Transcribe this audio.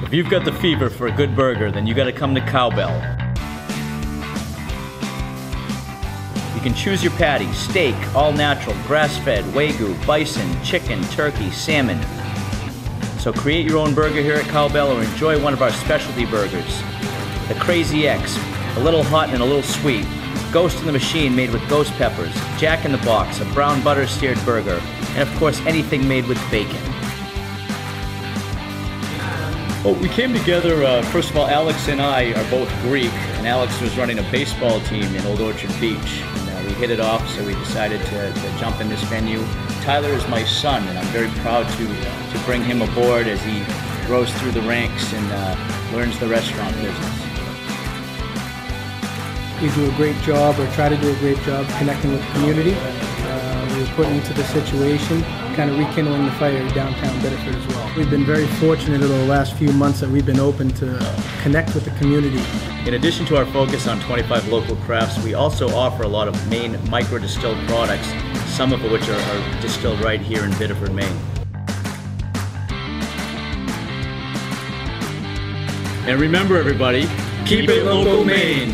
If you've got the fever for a good burger, then you gotta come to Cowbell. You can choose your patty steak, all natural, grass fed, wagyu, bison, chicken, turkey, salmon. So create your own burger here at Cowbell or enjoy one of our specialty burgers. The Crazy X, a little hot and a little sweet. Ghost in the Machine made with ghost peppers. Jack in the Box, a brown butter seared burger. And of course, anything made with bacon. Well, we came together, uh, first of all, Alex and I are both Greek, and Alex was running a baseball team in Old Orchard Beach. And uh, we hit it off, so we decided to, to jump in this venue. Tyler is my son, and I'm very proud to, to bring him aboard as he grows through the ranks and uh, learns the restaurant business. We do a great job, or try to do a great job, connecting with the community. We were put into the situation, kind of rekindling the fire in downtown Biddeford as well. We've been very fortunate over the last few months that we've been open to connect with the community. In addition to our focus on 25 local crafts, we also offer a lot of Maine micro distilled products, some of which are, are distilled right here in Biddeford, Maine. And remember, everybody, keep it local, Maine.